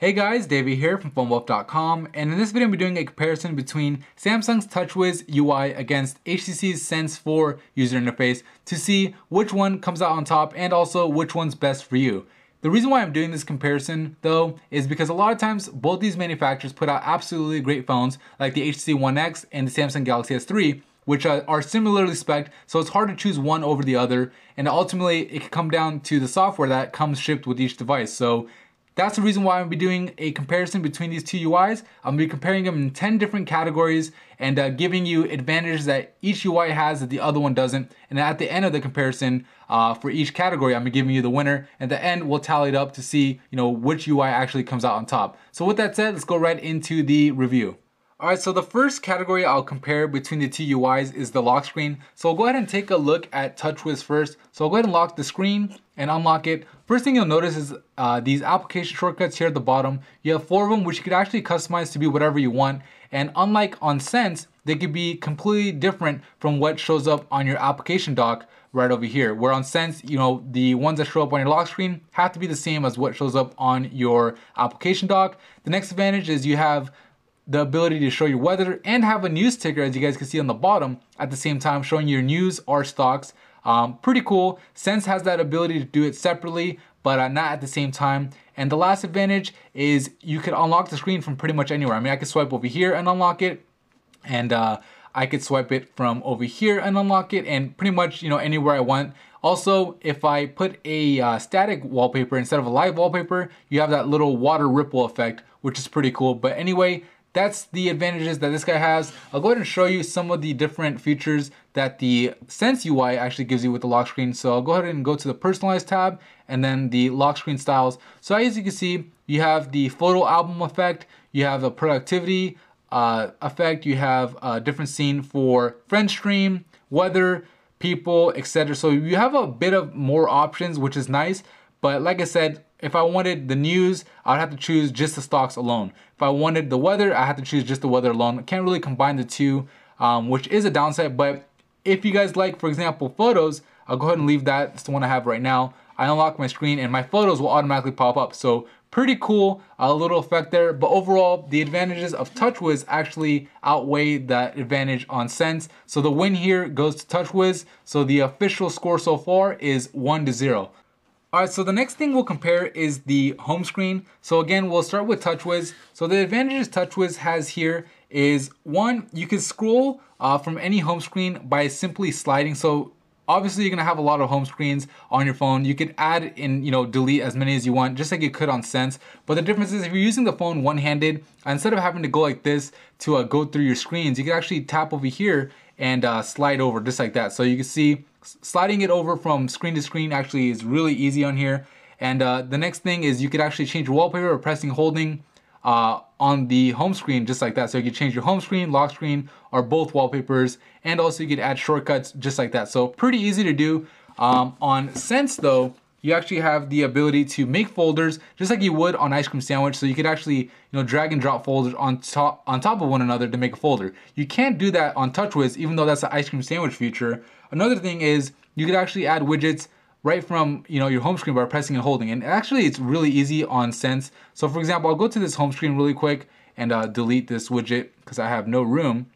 Hey guys, Davey here from PhoneBuff.com, and in this video I'm doing a comparison between Samsung's TouchWiz UI against HTC's Sense 4 user interface to see which one comes out on top and also which one's best for you. The reason why I'm doing this comparison though is because a lot of times both these manufacturers put out absolutely great phones like the HTC One X and the Samsung Galaxy S3 which are similarly spec'd, so it's hard to choose one over the other, and ultimately it can come down to the software that comes shipped with each device. So that's the reason why I'm be doing a comparison between these two UIs. I'm be comparing them in 10 different categories and uh, giving you advantages that each UI has that the other one doesn't. And at the end of the comparison uh, for each category, I'm giving you the winner. At the end, we'll tally it up to see you know which UI actually comes out on top. So with that said, let's go right into the review. Alright, so the first category I'll compare between the two UIs is the lock screen. So I'll go ahead and take a look at TouchWiz first. So I'll go ahead and lock the screen and unlock it. First thing you'll notice is uh, these application shortcuts here at the bottom. You have four of them, which you could actually customize to be whatever you want. And unlike on Sense, they could be completely different from what shows up on your application dock right over here. Where on Sense, you know, the ones that show up on your lock screen have to be the same as what shows up on your application dock. The next advantage is you have the ability to show your weather and have a news ticker as you guys can see on the bottom at the same time showing your news or stocks. Um, pretty cool. Sense has that ability to do it separately but uh, not at the same time. And the last advantage is you can unlock the screen from pretty much anywhere. I mean, I could swipe over here and unlock it and uh, I could swipe it from over here and unlock it and pretty much, you know, anywhere I want. Also, if I put a uh, static wallpaper instead of a live wallpaper, you have that little water ripple effect, which is pretty cool. But anyway, that's the advantages that this guy has. I'll go ahead and show you some of the different features that the Sense UI actually gives you with the lock screen. So I'll go ahead and go to the personalized tab and then the lock screen styles. So as you can see, you have the photo album effect, you have a productivity uh, effect, you have a different scene for friend stream, weather, people, etc. So you have a bit of more options, which is nice. But like I said, if I wanted the news, I'd have to choose just the stocks alone. If I wanted the weather, I have to choose just the weather alone. I can't really combine the two, um, which is a downside. But if you guys like, for example, photos, I'll go ahead and leave that. It's the one I have right now. I unlock my screen and my photos will automatically pop up. So pretty cool, a little effect there. But overall, the advantages of TouchWiz actually outweigh that advantage on Sense. So the win here goes to TouchWiz. So the official score so far is one to zero. All right, so the next thing we'll compare is the home screen. So again, we'll start with TouchWiz. So the advantages TouchWiz has here is one, you can scroll uh, from any home screen by simply sliding. So obviously you're gonna have a lot of home screens on your phone. You could add and you know delete as many as you want, just like you could on Sense. But the difference is if you're using the phone one-handed, instead of having to go like this to uh, go through your screens, you can actually tap over here and uh, slide over just like that. So you can see sliding it over from screen to screen actually is really easy on here. And uh, the next thing is you could actually change wallpaper or pressing holding uh, on the home screen just like that. So you could change your home screen, lock screen, or both wallpapers. And also you could add shortcuts just like that. So pretty easy to do. Um, on Sense though, you actually have the ability to make folders just like you would on ice cream sandwich. So you could actually you know drag and drop folders on top on top of one another to make a folder. You can't do that on touchwiz even though that's the ice cream sandwich feature. Another thing is you could actually add widgets right from you know your home screen by pressing and holding. And actually it's really easy on sense. So for example i'll go to this home screen really quick and uh, delete this widget because i have no room.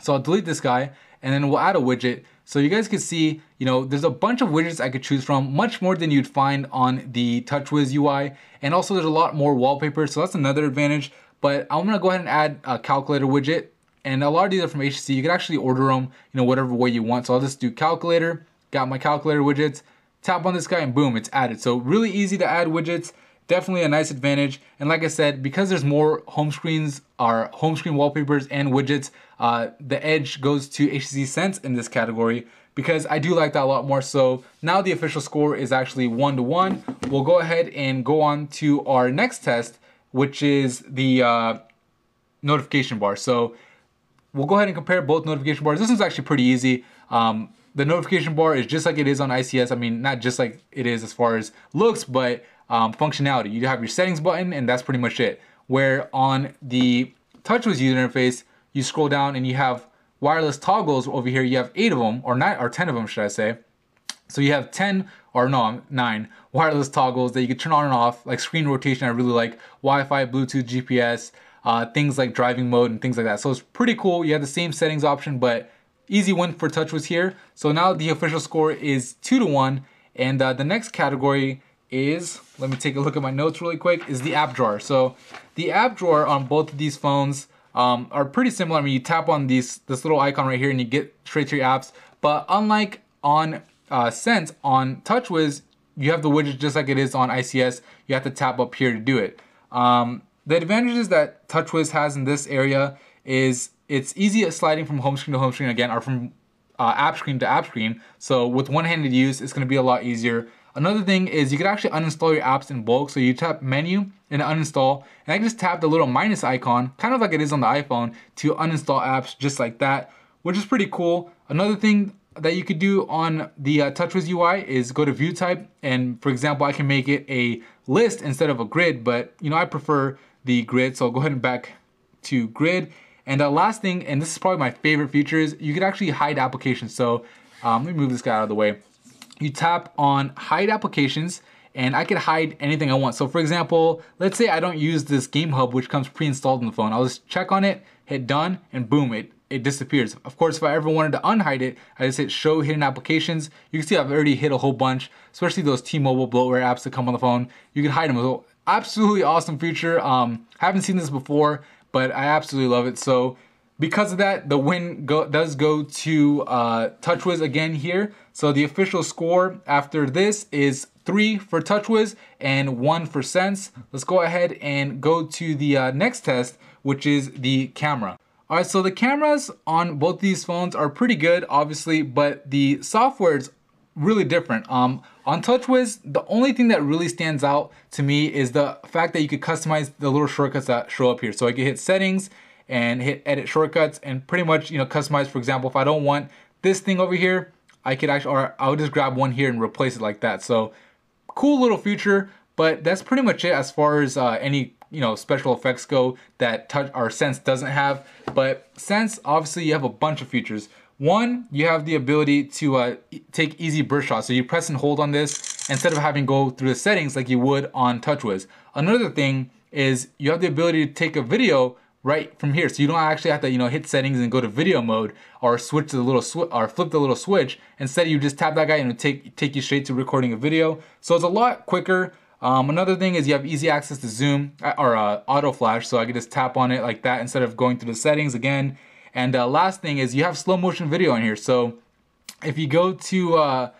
So i'll delete this guy and then we'll add a widget so you guys can see, you know, there's a bunch of widgets I could choose from, much more than you'd find on the TouchWiz UI. And also there's a lot more wallpapers, so that's another advantage. But I'm gonna go ahead and add a calculator widget. And a lot of these are from HTC. You can actually order them, you know, whatever way you want. So I'll just do calculator, got my calculator widgets, tap on this guy and boom, it's added. So really easy to add widgets definitely a nice advantage. And like I said, because there's more home screens, our home screen wallpapers and widgets, uh, the edge goes to HTC Sense in this category because I do like that a lot more. So now the official score is actually one to one. We'll go ahead and go on to our next test, which is the uh, notification bar. So we'll go ahead and compare both notification bars. This is actually pretty easy. Um, the notification bar is just like it is on ICS. I mean, not just like it is as far as looks, but um, functionality. You have your settings button and that's pretty much it. Where on the TouchWiz user interface, you scroll down and you have wireless toggles over here. You have eight of them or nine or 10 of them, should I say. So you have 10 or no, nine wireless toggles that you can turn on and off, like screen rotation. I really like Wi-Fi, Bluetooth, GPS, uh, things like driving mode and things like that. So it's pretty cool. You have the same settings option, but easy win for TouchWiz here. So now the official score is two to one. And uh, the next category is, let me take a look at my notes really quick, is the app drawer. So the app drawer on both of these phones um, are pretty similar. I mean, you tap on these this little icon right here and you get straight to your apps. But unlike on uh, Sense, on TouchWiz, you have the widget just like it is on ICS. You have to tap up here to do it. Um, the advantages that TouchWiz has in this area is it's easy at sliding from home screen to home screen again, or from uh, app screen to app screen. So with one-handed use, it's going to be a lot easier. Another thing is you can actually uninstall your apps in bulk. So you tap menu and uninstall, and I just tap the little minus icon, kind of like it is on the iPhone, to uninstall apps just like that, which is pretty cool. Another thing that you could do on the uh, TouchWiz UI is go to view type, and for example, I can make it a list instead of a grid, but you know I prefer the grid, so I'll go ahead and back to grid. And the last thing, and this is probably my favorite feature, is you could actually hide applications. So um, let me move this guy out of the way you tap on hide applications and I can hide anything I want. So for example, let's say I don't use this Game Hub, which comes pre-installed on the phone. I'll just check on it, hit done, and boom, it, it disappears. Of course, if I ever wanted to unhide it, I just hit show hidden applications. You can see I've already hit a whole bunch, especially those T-Mobile bloatware apps that come on the phone. You can hide them. So absolutely awesome feature. Um, haven't seen this before, but I absolutely love it. So because of that, the win go, does go to uh, TouchWiz again here. So the official score after this is three for TouchWiz and one for Sense. Let's go ahead and go to the uh, next test, which is the camera. All right, so the cameras on both these phones are pretty good, obviously, but the software is really different. Um, on TouchWiz, the only thing that really stands out to me is the fact that you could customize the little shortcuts that show up here. So I can hit settings, and hit edit shortcuts and pretty much, you know, customize. For example, if I don't want this thing over here, I could actually, or I'll just grab one here and replace it like that. So cool little feature, but that's pretty much it as far as uh, any you know special effects go that touch or sense doesn't have but sense obviously you have a bunch of features one you have the ability to uh, take easy burst shots so you press and hold on this instead of having to go through the settings like you would on touchwiz another thing is you have the ability to take a video right from here. So you don't actually have to, you know, hit settings and go to video mode or switch the little switch or flip the little switch. Instead, you just tap that guy and it'll take take you straight to recording a video. So it's a lot quicker. Um, another thing is you have easy access to zoom uh, or uh, auto flash. So I can just tap on it like that instead of going through the settings again. And uh, last thing is you have slow motion video in here. So if you go to uh,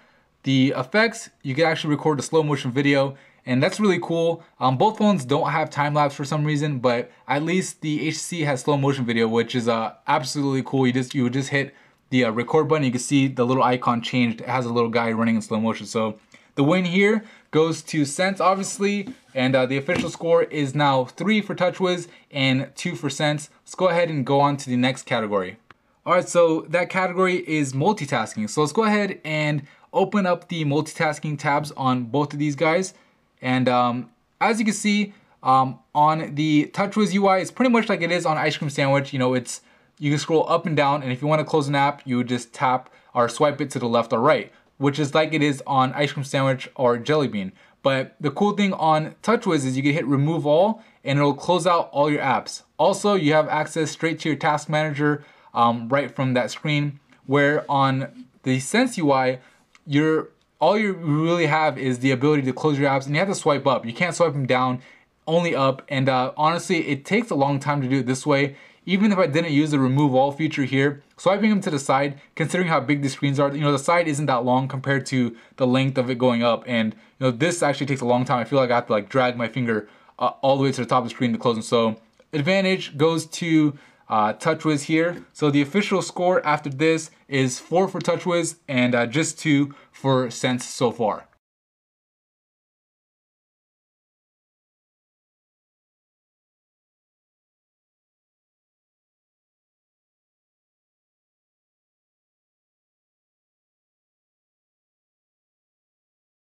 the effects, you can actually record a slow motion video and that's really cool. Um, both phones don't have time lapse for some reason, but at least the HTC has slow motion video, which is uh, absolutely cool. You just you would just hit the uh, record button, you can see the little icon changed. It has a little guy running in slow motion. So the win here goes to Sense, obviously, and uh, the official score is now three for TouchWiz and two for Sense. Let's go ahead and go on to the next category. All right, so that category is multitasking. So let's go ahead and open up the multitasking tabs on both of these guys. And um, as you can see um, on the TouchWiz UI, it's pretty much like it is on Ice Cream Sandwich. You know, it's you can scroll up and down, and if you want to close an app, you would just tap or swipe it to the left or right, which is like it is on Ice Cream Sandwich or Jelly Bean. But the cool thing on TouchWiz is you can hit remove all and it'll close out all your apps. Also, you have access straight to your task manager um, right from that screen, where on the Sense UI, you're all you really have is the ability to close your apps and you have to swipe up. You can't swipe them down, only up. And uh, honestly, it takes a long time to do it this way. Even if I didn't use the remove all feature here, swiping them to the side, considering how big the screens are, you know, the side isn't that long compared to the length of it going up. And, you know, this actually takes a long time. I feel like I have to like drag my finger uh, all the way to the top of the screen to close them. So advantage goes to uh, TouchWiz here. So the official score after this is four for TouchWiz and uh, just two for Sense so far.